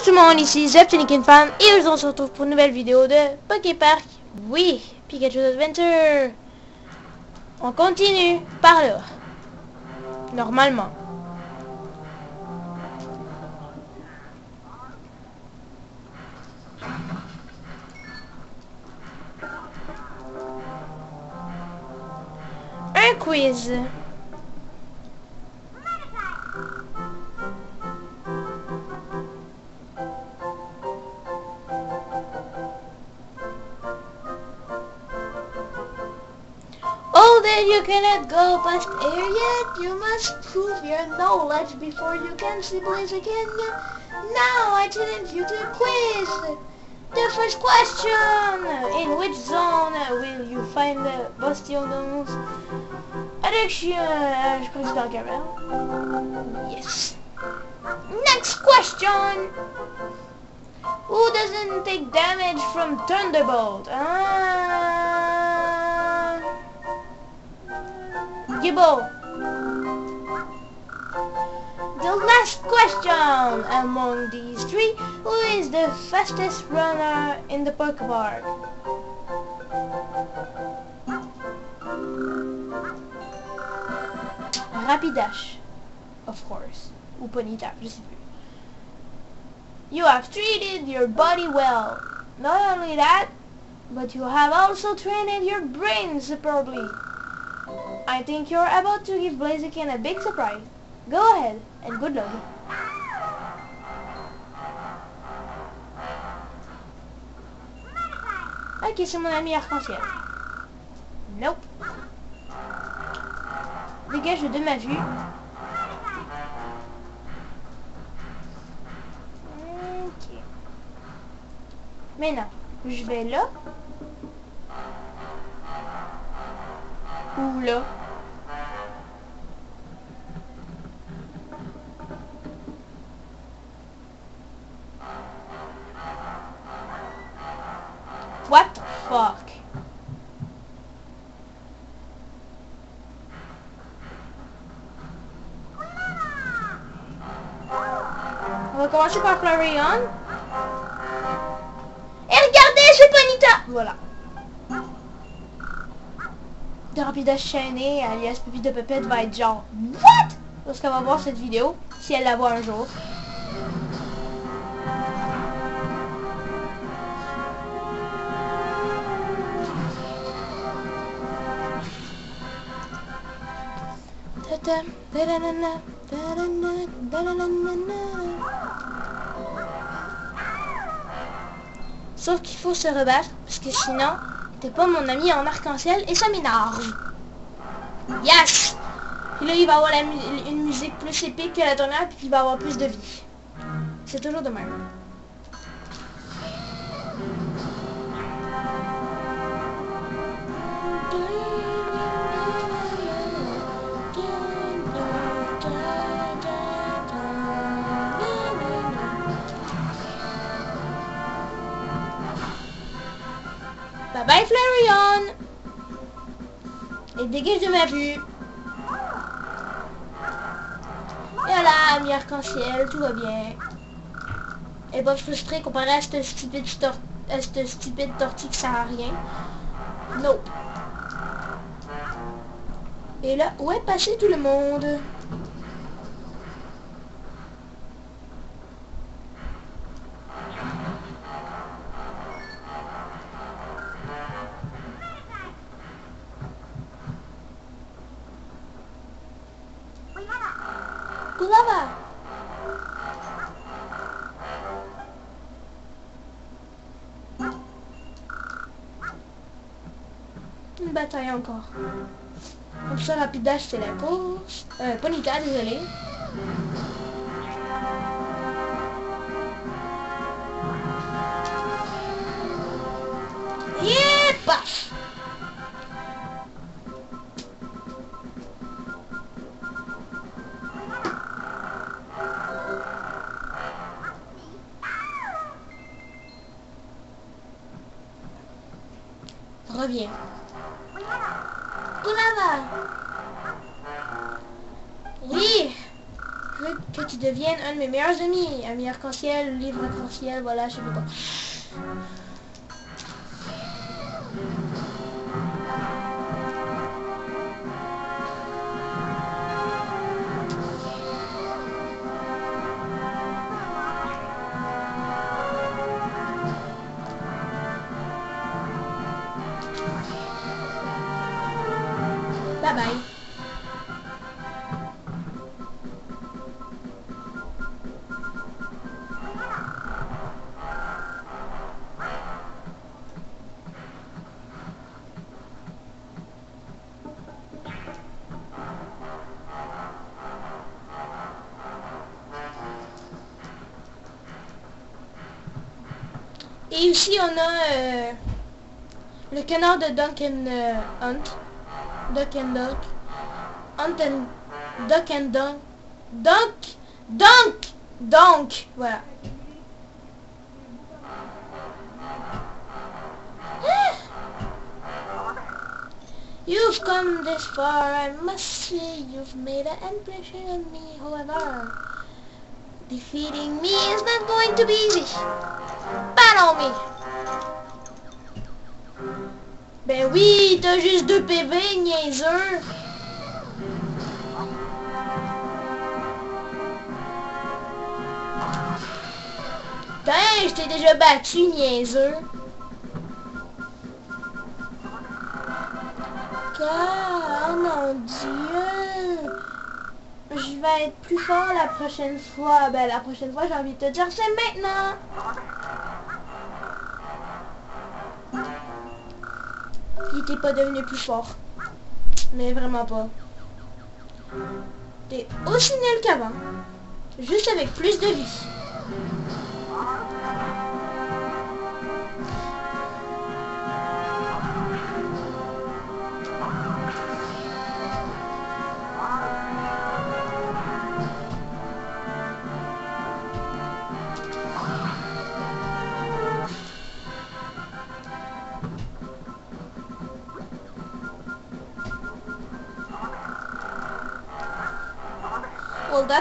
Bonjour tout le monde, ici Zeptonic Fan et on se retrouve pour une nouvelle vidéo de Poképark. Oui, Pikachu Adventure. On continue par là. Normalement. Un quiz. You cannot go past air yet. You must prove your knowledge before you can see Blaziken. Now I challenge you to a quiz. The first question. In which zone will you find the Bastion's addiction? Je c'est dans caméra. Yes. Next question. Who doesn't take damage from Thunderbolt? Ah. Gibbo. The last question among these three, who is the fastest runner in the Pokepark? Rapidash, of course. Ou Ponyta, je sais plus. You have treated your body well. Not only that, but you have also trained your brain superbly. I think you're about to give Blaziken a big surprise. Go ahead, and good luck. Ok, c'est mon ami arc-en-ciel. Nope. Dégage de ma vue. Ok. Mais non, je vais là. Ou là. What the fuck? On va commencer par Flareon. Et regardez, c'est Bonita Voilà. De chaîné, alias Pépite de Pépette va être genre What? Lorsqu'elle va voir cette vidéo, si elle la voit un jour. Sauf qu'il faut se rebattre, parce que sinon, t'es pas mon ami en arc-en-ciel et ça m'énerve. Yes! Puis là, il va avoir une musique plus épique que la dernière, puis il va avoir plus de vie. C'est toujours de même. Bye Flareon Et dégage de ma vue Et voilà, ami arc-en-ciel, tout va bien. Est pas frustrée comparé à cette stupide, à stupide tortue qui sert à rien. Nope. Et là, où est passé tout le monde? Encore. Comme ça, Rapidash, c'est la course. Euh, Ponita, désolé. Meilleurs amis. Ami arc-en-ciel, livre arc-en-ciel, voilà, je sais pas. Bye bye. Ici on a euh, le canard de Duncan euh, Hunt. Duck and Duck. Hunt and Duck and Dunk. Dunk! Dunk! Dunk! Voilà. You've come this far, I must say you've made an impression on me, however. Defeating me is not going to be easy. Ben oui, t'as juste deux PV, niaiseux! Putain, je t'ai déjà battu, niaiseux! Ah, oh mon dieu! Je vais être plus fort la prochaine fois. Ben la prochaine fois, j'ai envie de te dire, c'est maintenant! T'es pas devenu plus fort. Mais vraiment pas. T'es aussi nul qu'avant. Juste avec plus de vie.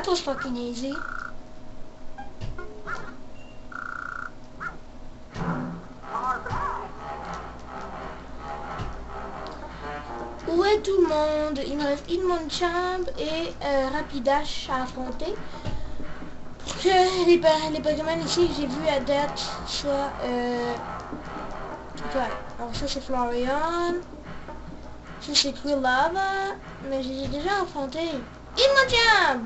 Was. Où est tout le monde? Il me reste Hitmonchamp et euh, Rapidash à affronter. Pour que les, les Pokémon ici que j'ai vu à date soient... Euh... Alors ça c'est Florian. Ça c'est Quilava. Mais j'ai déjà affronté. Hitmonchamp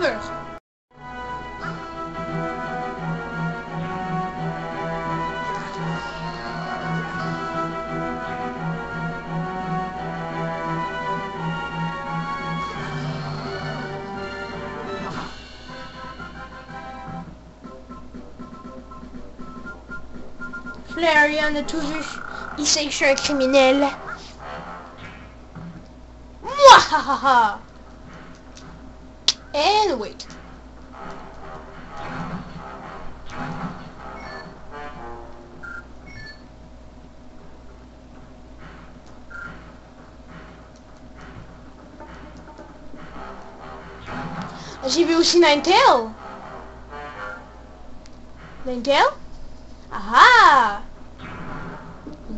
Cooper. Flareon a tout vu. Il sait que je suis un criminel. Aussi Ninetale. Ninetale? Ah!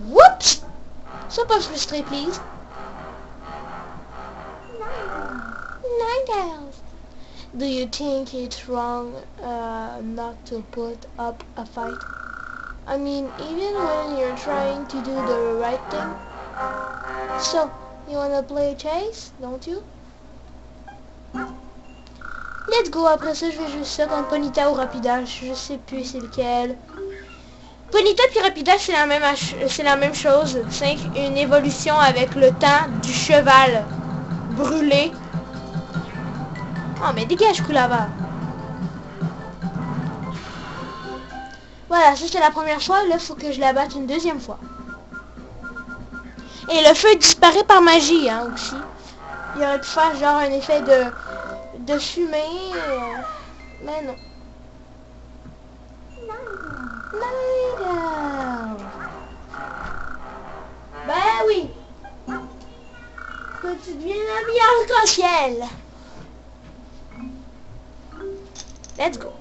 Whoops! Pas frustré, please. Ninetales. Do you think it's wrong uh, not to put up a fight? I mean, even when you're trying to do the right thing. So, you wanna play chase, don't you? Let's go, après ça je vais juste ça contre Ponita ou Rapidash, je sais plus c'est lequel. Ponita puis Rapidash c'est la même chose, c'est une évolution avec le temps du cheval brûlé. Oh mais dégage Kulava Voilà, ça c'était la première fois, là faut que je la batte une deuxième fois. Et le feu disparaît par magie hein, aussi. Il aurait pu faire genre un effet de, de fumée, euh, mais non. Ben oui. Que tu deviens la arc-en-ciel. Let's go.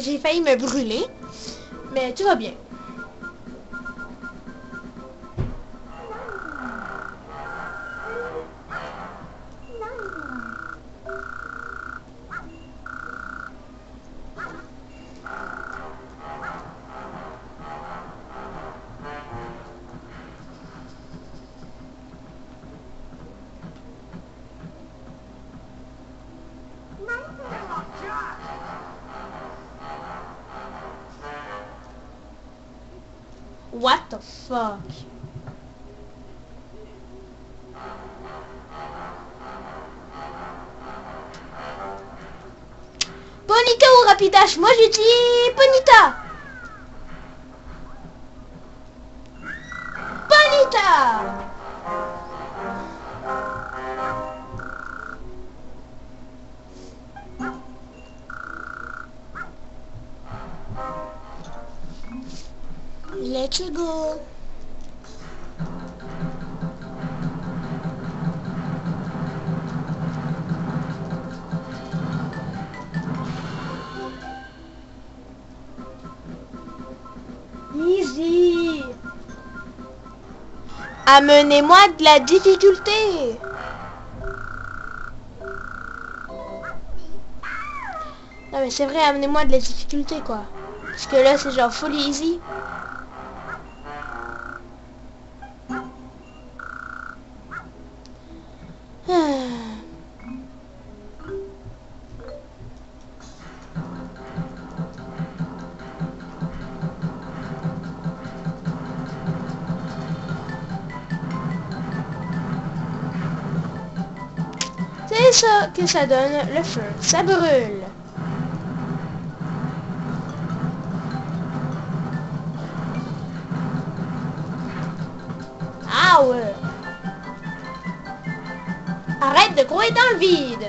J'ai failli me brûler, mais tout va bien. Rapidash Moi je dis Bonita Bonita Let's go. Amenez-moi de la difficulté. Non mais c'est vrai, amenez-moi de la difficulté quoi. Parce que là c'est genre full easy. Que ça donne le feu. Ça brûle. Ah ouais. Arrête de courir dans le vide.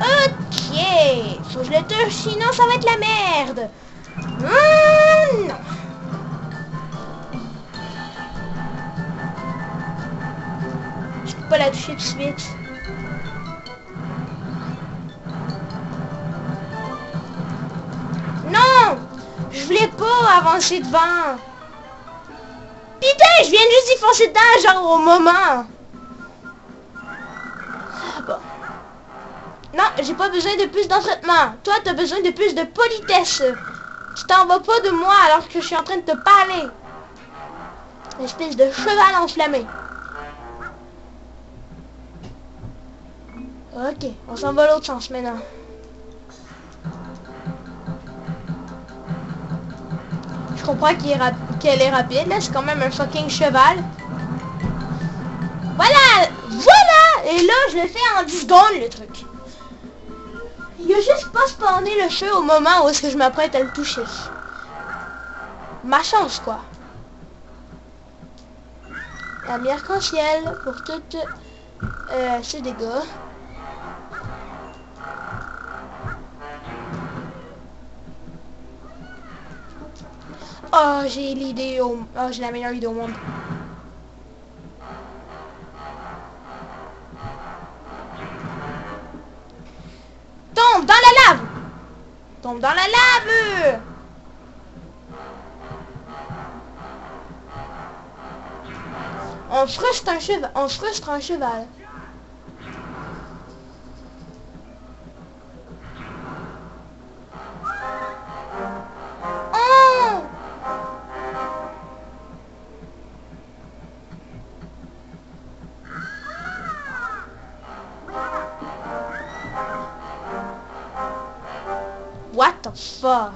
Ok. Faut que je le touche, sinon ça va être la merde. Mmh, non. Je peux pas la toucher tout de suite. Voulais pas avancer devant. Putain, je viens juste d'y foncer dedans, genre au moment. Bon. Non, j'ai pas besoin de plus d'entraînement. Toi, t'as besoin de plus de politesse. Tu t'en vas pas de moi alors que je suis en train de te parler. espèce de cheval enflammé. Ok, on s'en va l'autre sens maintenant. Je comprends qu'elle est, rapide, là. C'est quand même un fucking cheval. Voilà! Voilà! Et là, je le fais en 10 secondes, le truc. Il a juste pas spawné le feu au moment où est-ce que je m'apprête à le toucher. Ma chance, quoi. La lumière arc-en-ciel pour toutes euh, ces dégâts. Oh, j'ai l'idée au... Oh, j'ai la meilleure idée au monde. Tombe dans la lave Tombe dans la lave On frustre un cheval. On frustre un cheval. Fuck?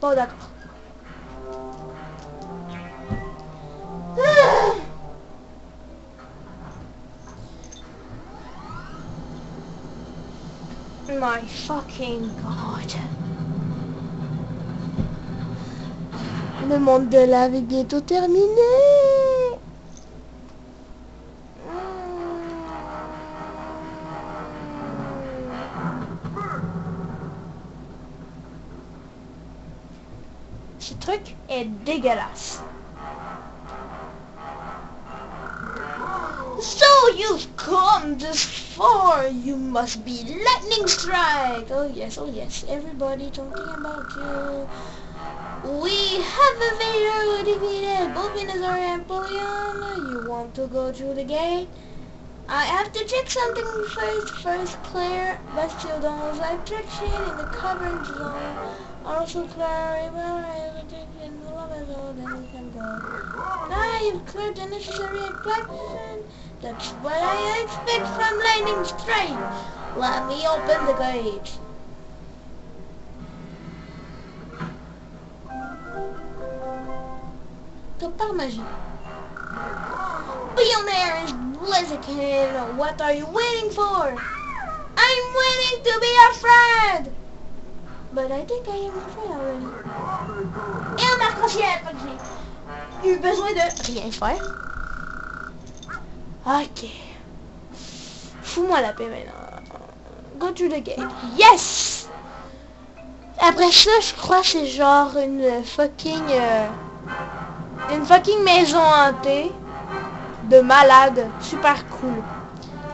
Bon d'accord. My fucking god. Le monde de lave est bientôt terminé. Dégueulasse. So you've come this far, you must be lightning strike. Oh yes, oh yes, everybody talking about you. We have a Vader defeated Bulbinazar and Bullion. You want to go through the gate? I have to check something first. First, clear Bastildon's electric sheet in the coverage zone. Also clear electric in the lava zone, then we can go. Now you've cleared the necessary collection. That's what I expect from Lightning Strike. Let me open the gate. Go par magie. Billionaire is Blaziken. What are you waiting for? I'm waiting to be your friend. But I think I am your friend already. Aussi à j'ai eu besoin de rien faire. Ok. Fous-moi la paix maintenant. Go to the gate. Yes! Après ça, je crois que c'est genre une fucking... euh, une fucking maison hantée. De malade. Super cool.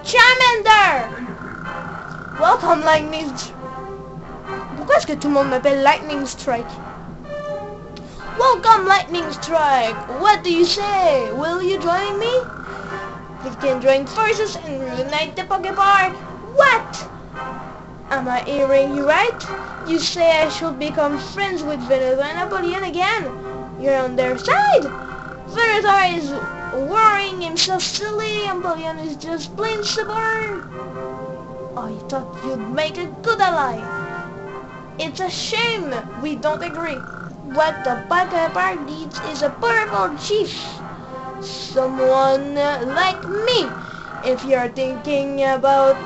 Charmander! Welcome Lightning... Pourquoi est-ce que tout le monde m'appelle Lightning Strike? Welcome Lightning Strike! What do you say? Will you join me? We can join forces and reunite the Pokepart. What? Am I hearing you right? You say I should become friends with Venusaur and Napoleon again. You're on their side. Venusaur is worrying himself silly. And Napoleon is just plain stubborn. I thought you'd make a good ally. It's a shame we don't agree. What the Pokepart needs is a powerful chief someone like me. If you're thinking about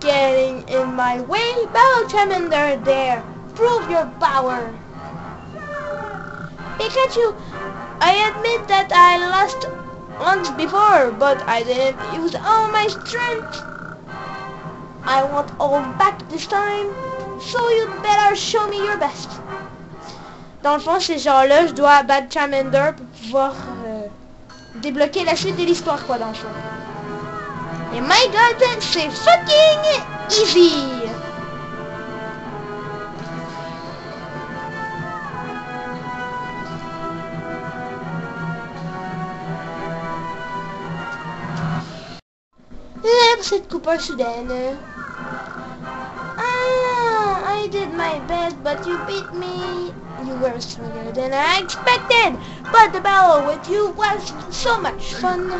getting in my way, bow Charmander there. Prove your power. Pikachu, I admit that I lost once before, but I didn't use all my strength. I want all back this time, so you'd better show me your best. Dans le fond, ces gens-là, je dois battre Charmander pour pouvoir euh, débloquer la suite de l'histoire, quoi, dans le fond. Et my god, c'est fucking easy! Cette soudaine. Ah, I did my best, but you beat me. You were stronger than I expected, but the battle with you was so much fun.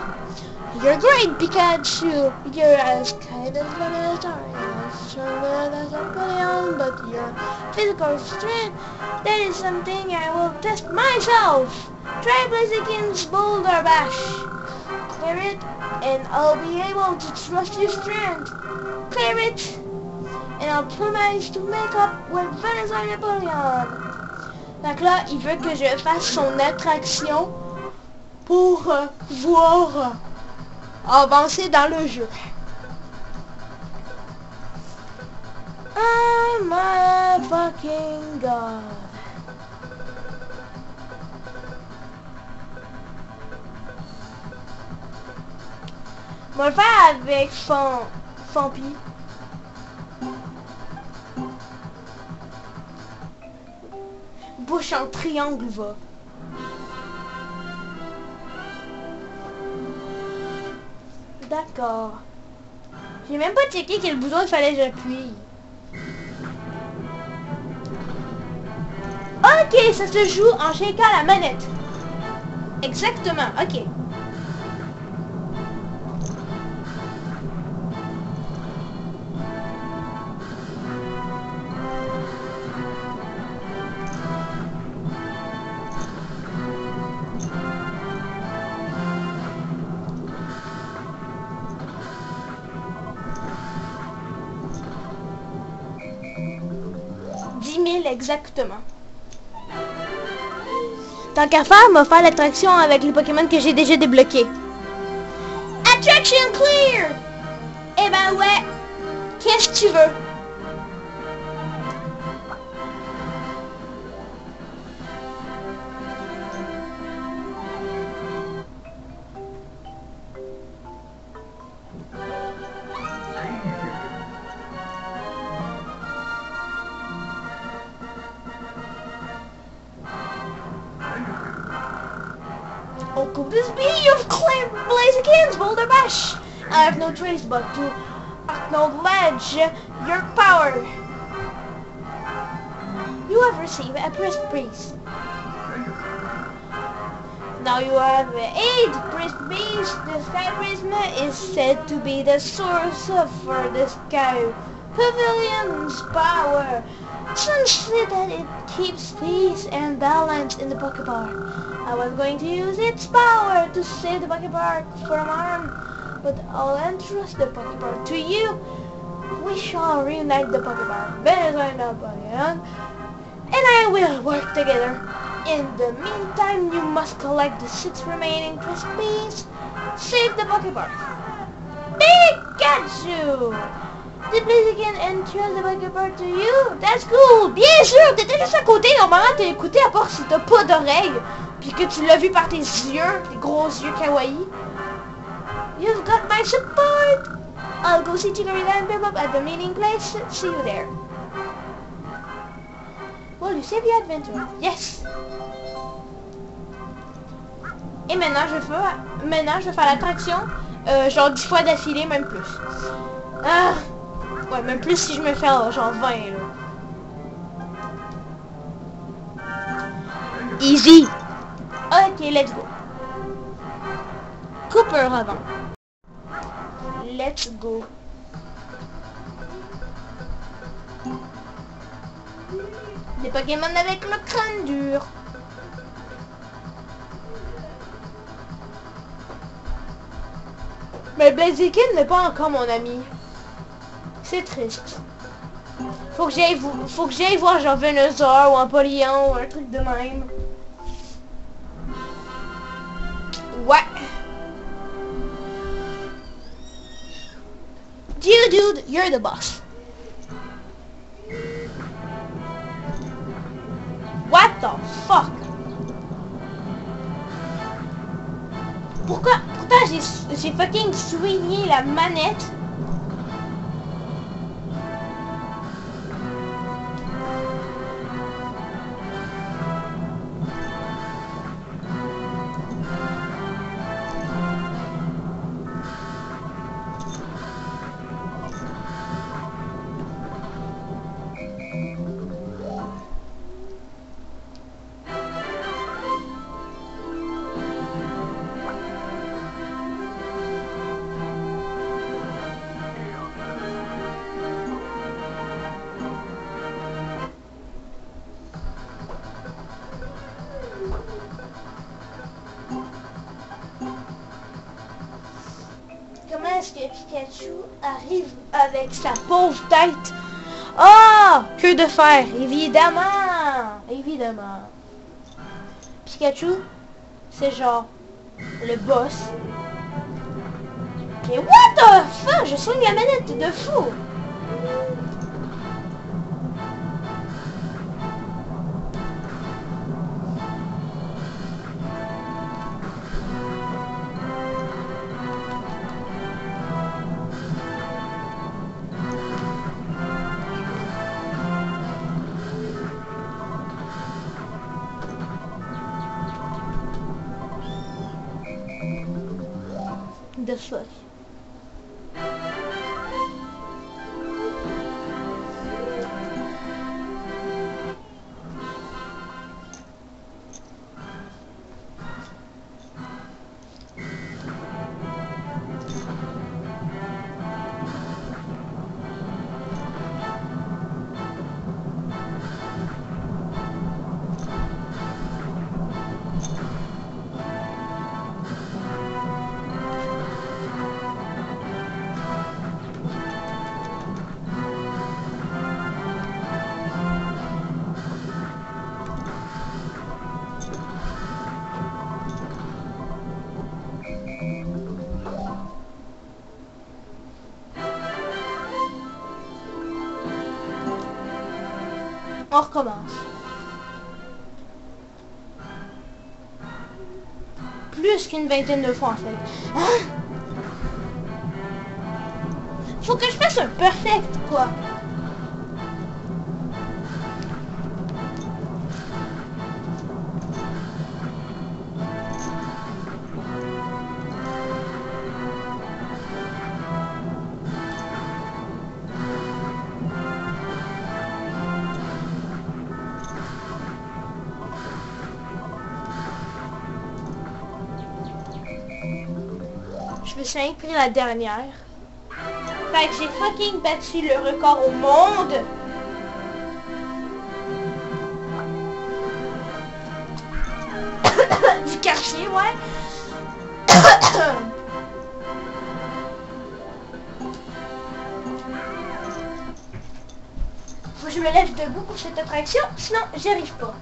You're great, Pikachu. You're as kind as Venusaur, as stronger as Napoleon, but your physical strength, that is something I will test myself. Try Blaziken's Boulder Bash. Clear it, and I'll be able to trust your strength. Clear it, and I'll promise to make up with Venusaur Napoleon. Donc là, il veut que je fasse son attraction pour euh, pouvoir euh, avancer dans le jeu. Oh my fucking god. On va le faire avec son Fampi. Bouche en triangle va. D'accord. J'ai même pas checké quel bouton il fallait que j'appuie. Ok, ça se joue en shakant la manette. Exactement, ok. Exactement. Tant qu'à faire, m'a faire l'attraction avec les Pokémon que j'ai déjà débloqués. Attraction clear! Eh ben ouais. Qu'est-ce que tu veux? But to acknowledge your power. You have received a priest priest. Now you have eight priest beasts. The Sky Prism is said to be the source for the Sky Pavilion's power. Say that it keeps peace and balance in the Pokebar. I was going to use its power to save the Pokemon from harm, but I'll entrust the Pokemon to you. We shall reunite the Pokemon better than Napoleon, and I will work together. In the meantime, you must collect the six remaining Crispies. Save the Pokemon. Pikachu! Did Blaziken entrust the Pokemon to you? That's cool! Bien sûr! T'étais juste à côté, normalement t'as écouté à part si t'as pas d'oreilles. puis que tu l'as vu par tes yeux, tes gros yeux kawaii. You've got my support! I'll go see and Piplup at the meeting place. See you there. Will you save the adventure? Yes! Et maintenant, je vais, maintenant, je vais faire l'attraction, euh, genre 10 fois d'affilée, même plus. Ah! Ouais, même plus si je me fais genre 20, là. Easy! Ok, let's go. Cooper avant. Let's go. Des Pokémon avec le crâne dur. Mais Blaziken n'est pas encore mon ami. C'est triste. Faut que j'aille faut que j'aille voir genre Venusaur ou un Polygon ou un truc de même. Ouais. Geodude, you're the boss. What the fuck? Pourquoi Pourquoi j'ai fucking soigné la manette? Pikachu arrive avec sa pauvre tête Ah Que de fer Évidemment Évidemment. Pikachu, c'est genre le boss. Mais what the fuck Je soigne la manette de fou On recommence. Plus qu'une vingtaine de fois en fait. Hein? Faut que je fasse un perfect quoi. La dernière. Fait que j'ai fucking battu le record au monde. du quartier, ouais. Faut que je me lève debout pour cette attraction, sinon j'y arrive pas.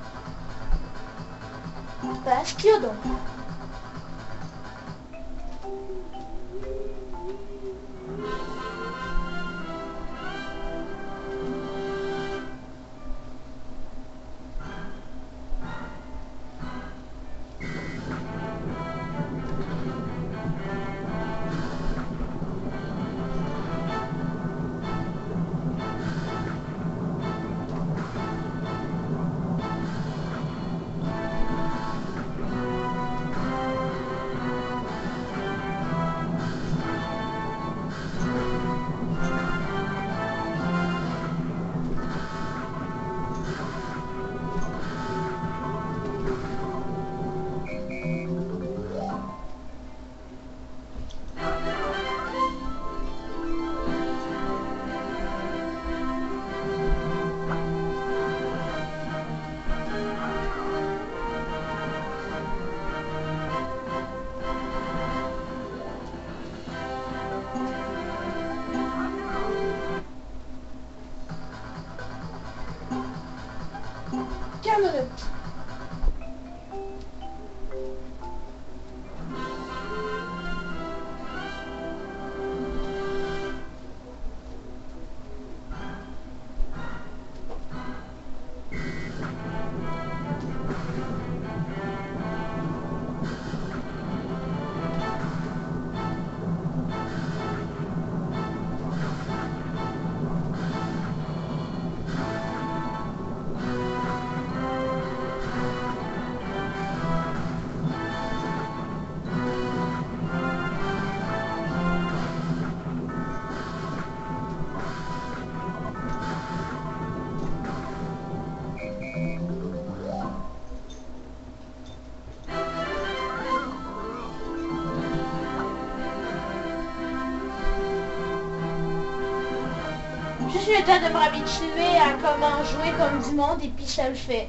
Temps de me habituer à comment jouer comme du monde et puis ça le fait.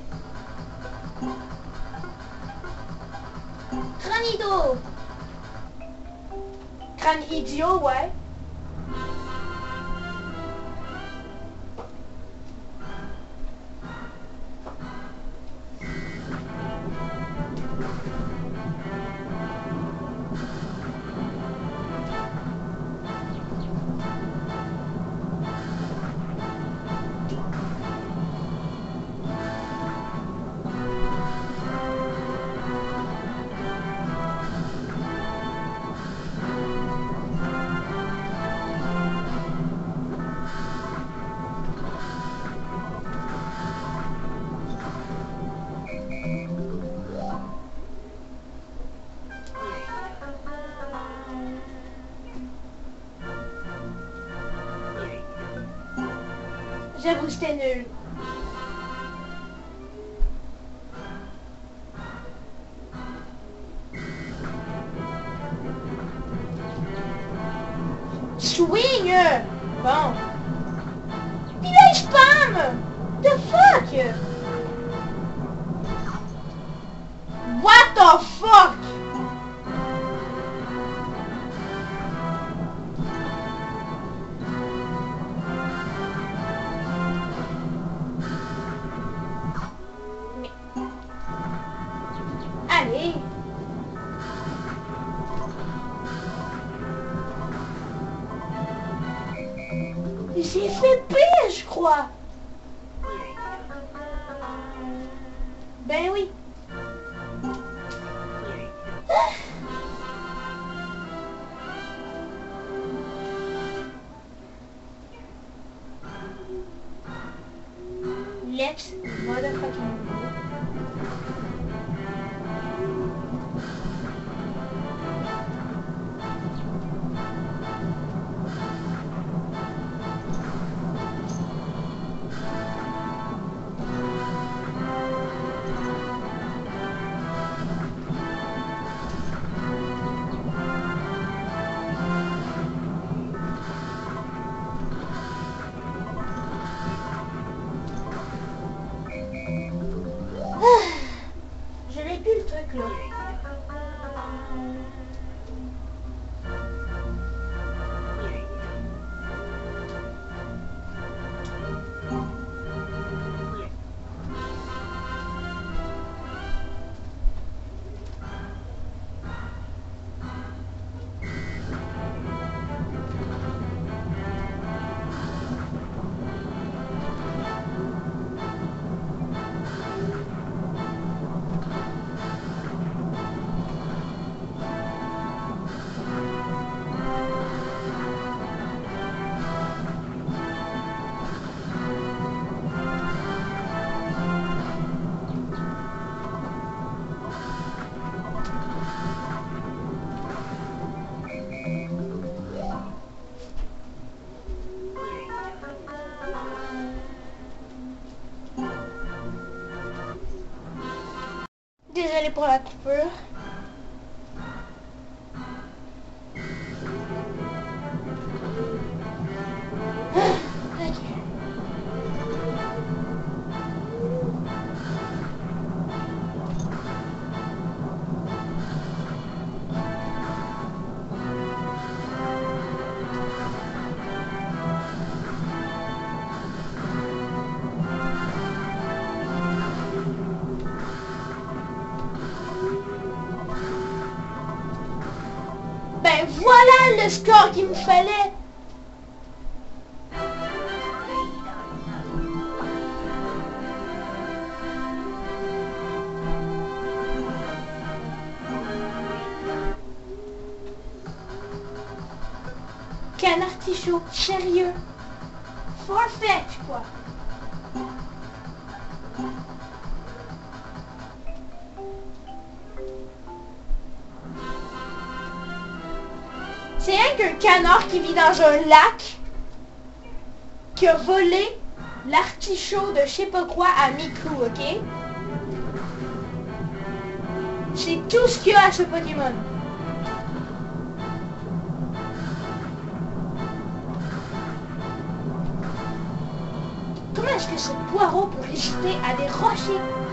Cranido! Crâne idiot, ouais. The fuck? Pour la. Un lac qui a volé l'artichaut de je sais pas quoi à Miku, ok? C'est tout ce qu'il y a ce Pokémon. Comment est-ce que ce poireau peut résister à des rochers?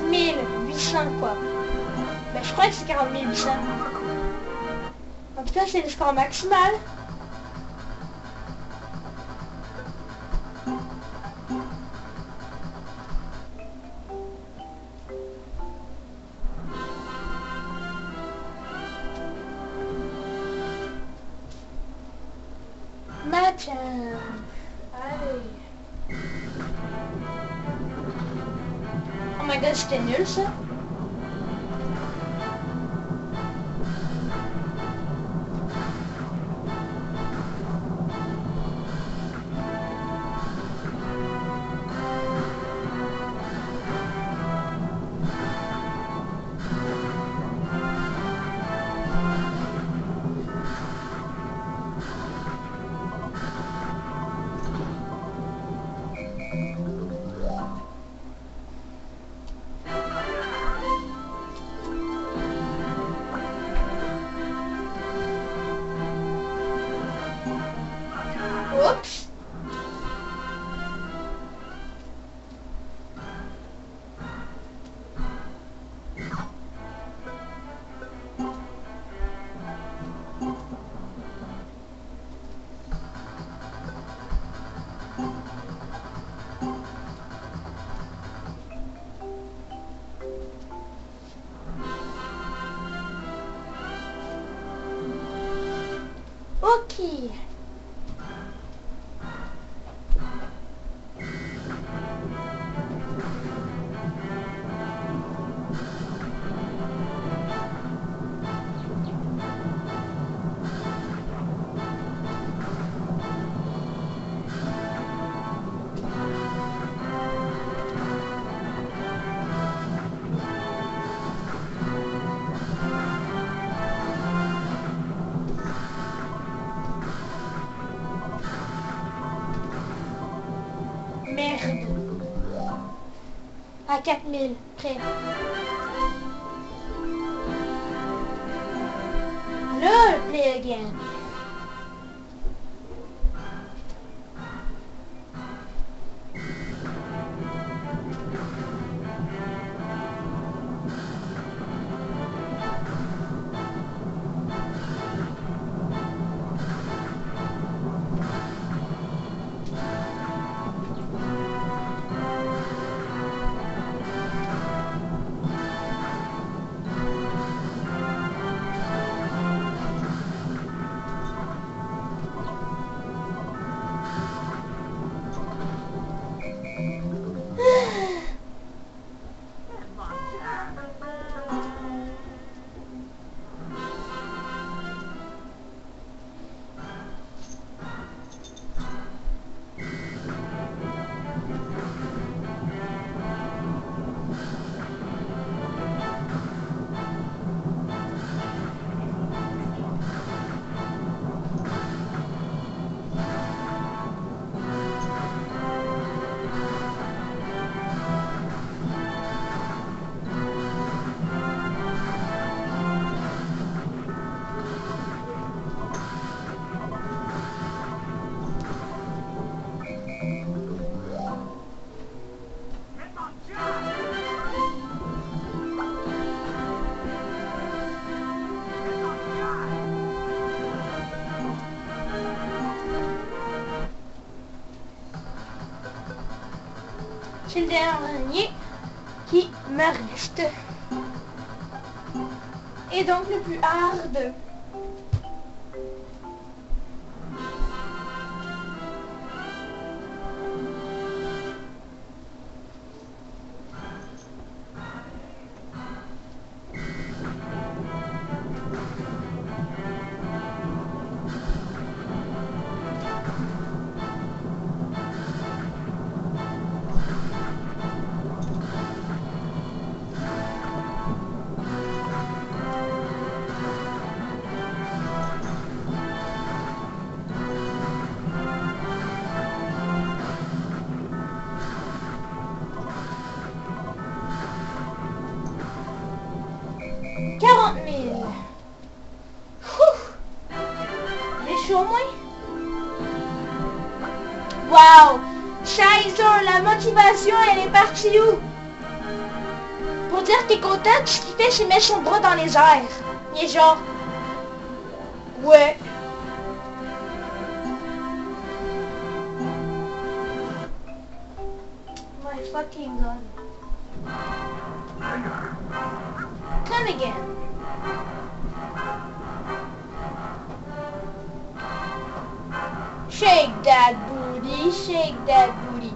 800 quoi. Bah je crois que c'est 40 En tout cas c'est le score maximal. 4000, prêt. Dernier qui me reste. Et donc le plus hard. au moins Waouh Scheiser, la motivation, elle est partie où? Pour dire que t'es contente, ce qu'il fait, c'est mettre son bras dans les airs. Il est genre... Ouais. My fucking gun. Come again. Shake that booty, shake that booty.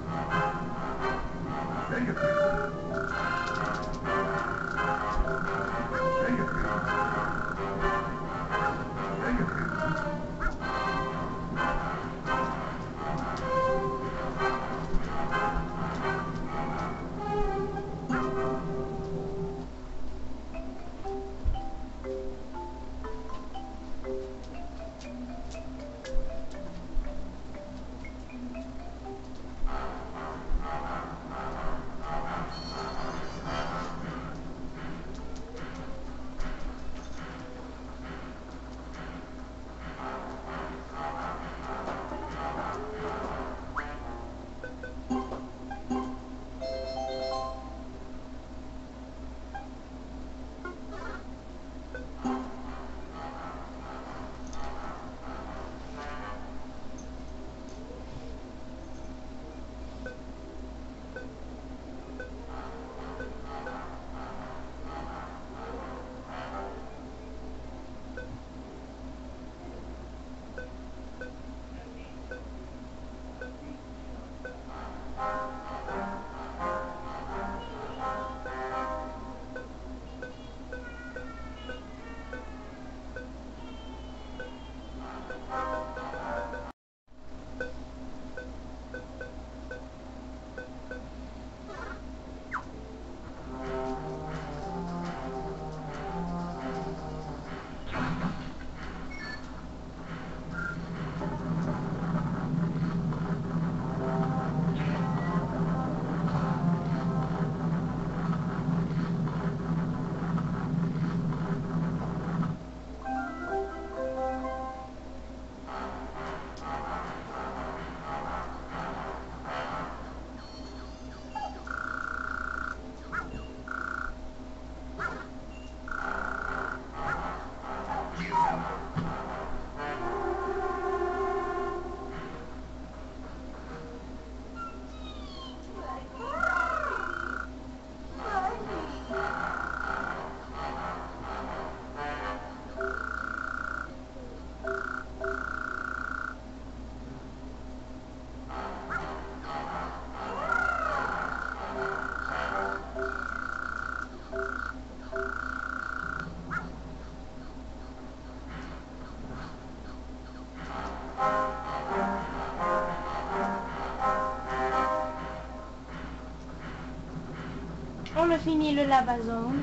On a fini le lavazone.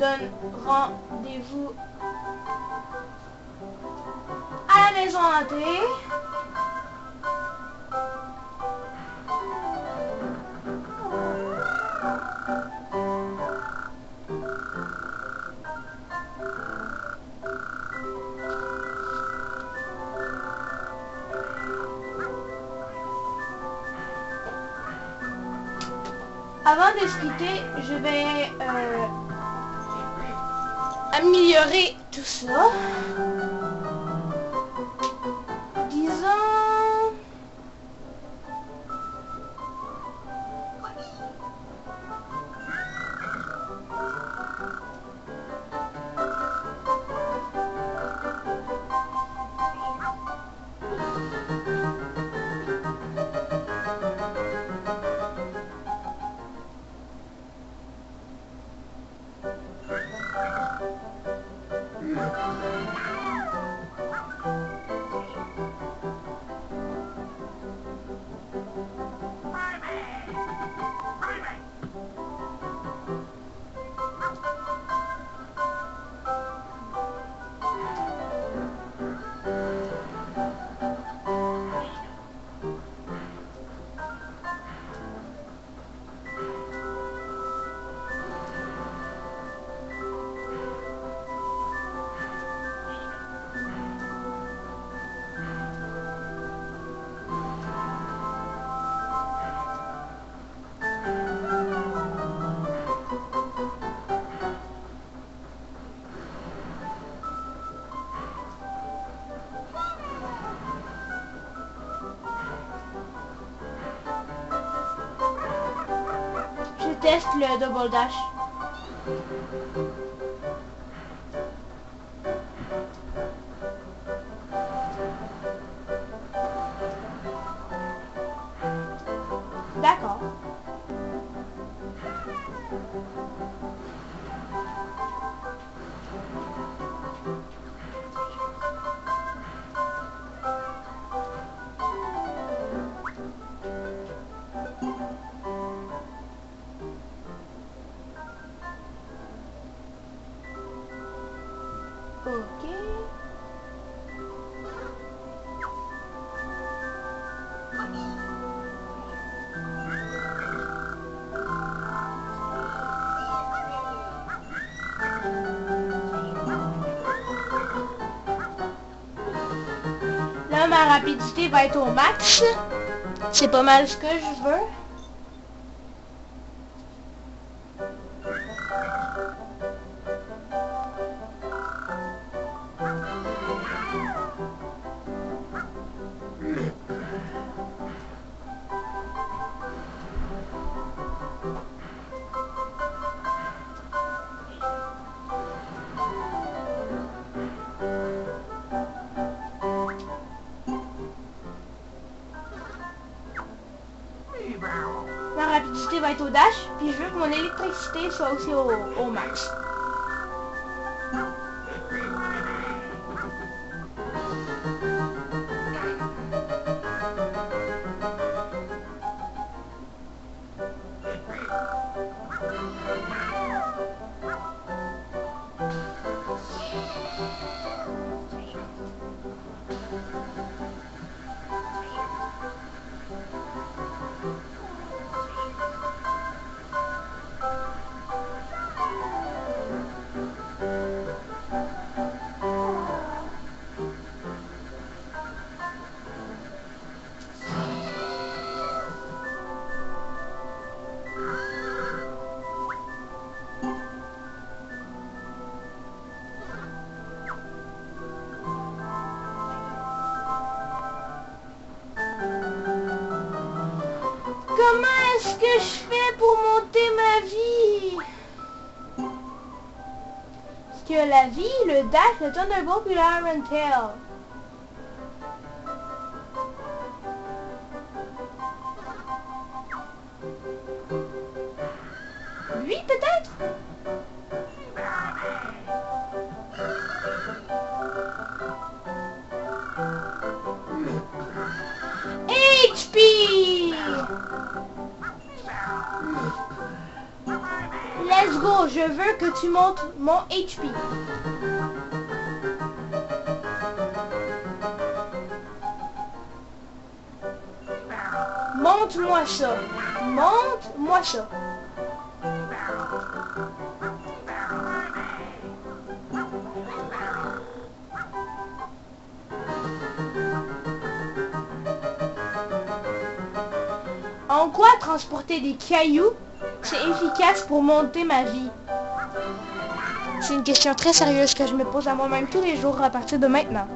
Donne rendez-vous à la maison hantée. Je teste le ma rapidité va être au max. C'est pas mal ce que je veux. Mon électricité soit aussi dash, le Thunderbolt le Iron Tail. Lui peut-être HP Let's go, je veux que tu montes mon HP. Montre-moi ça. Montre-moi ça. En quoi transporter des cailloux, c'est efficace pour monter ma vie C'est une question très sérieuse que je me pose à moi-même tous les jours à partir de maintenant.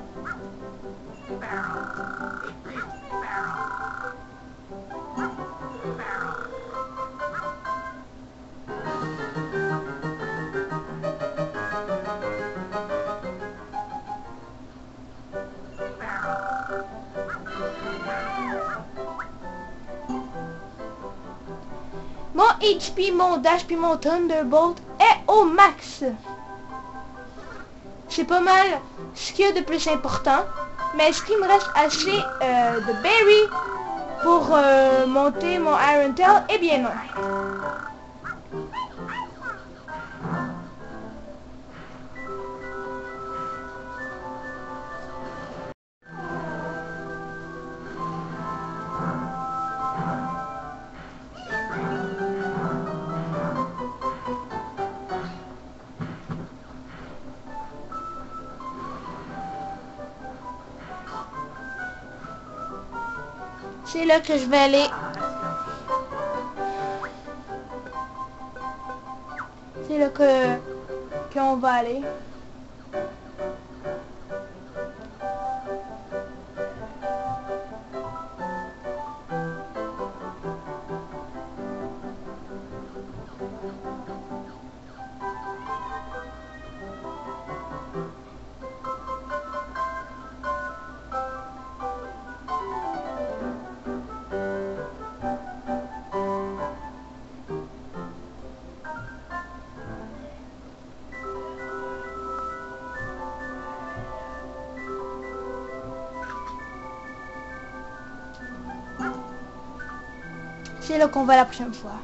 Dash puis mon Thunderbolt est au max. C'est pas mal ce qu'il y a de plus important. Mais est-ce qu'il me reste assez euh, de berry pour euh, monter mon Iron Tail Eh bien non. C'est là que je vais aller. C'est là que qu'on va aller. C'est qu'on va la prochaine fois.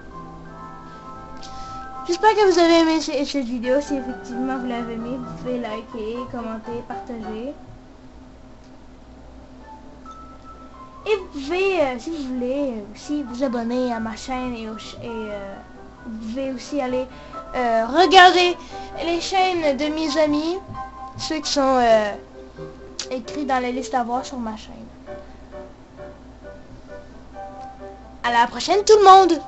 J'espère que vous avez aimé cette vidéo. Si effectivement vous l'avez aimé, vous pouvez liker, commenter, partager. Et vous pouvez, euh, si vous voulez, aussi vous abonner à ma chaîne et, euh, vous pouvez aussi aller euh, regarder les chaînes de mes amis, ceux qui sont écrits dans la liste à voir sur ma chaîne. À la prochaine tout le monde